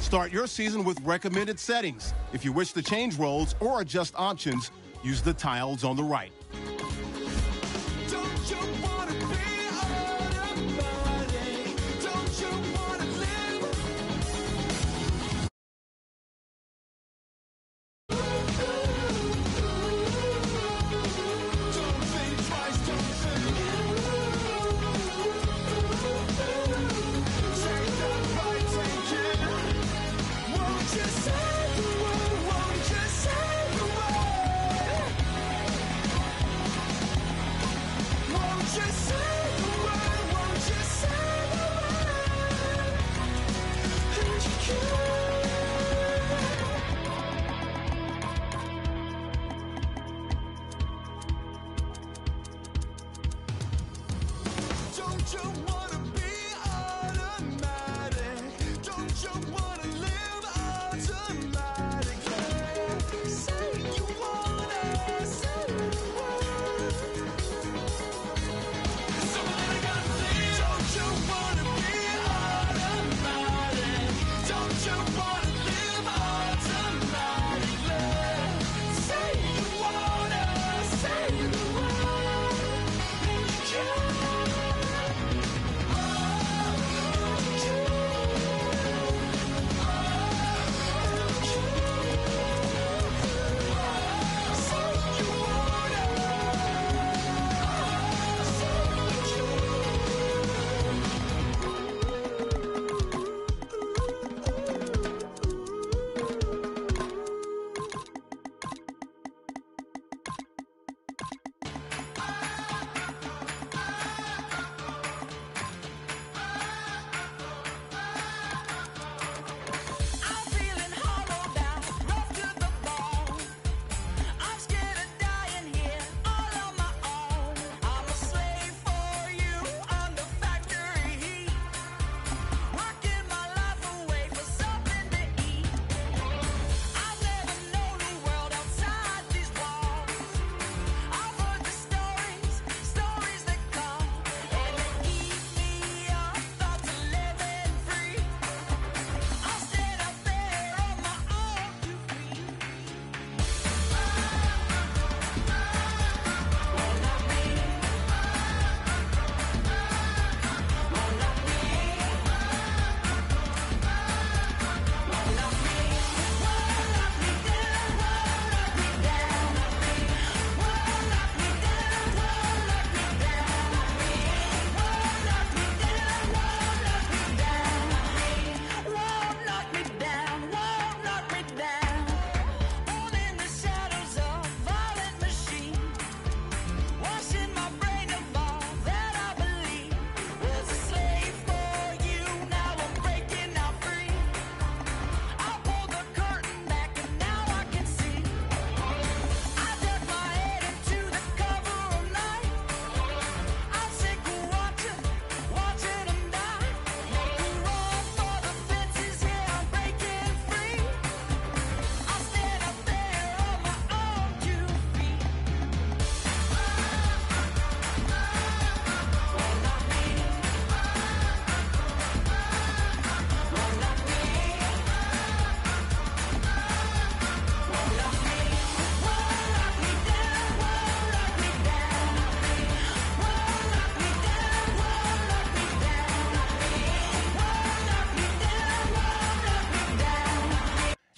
Start your season with recommended settings. If you wish to change roles or adjust options, use the tiles on the right. just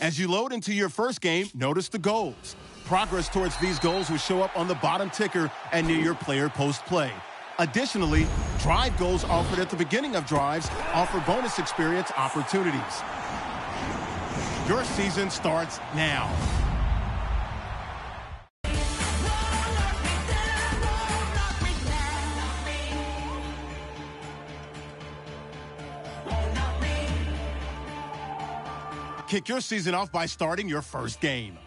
As you load into your first game, notice the goals. Progress towards these goals will show up on the bottom ticker and near your player post play. Additionally, drive goals offered at the beginning of drives offer bonus experience opportunities. Your season starts now. Kick your season off by starting your first game.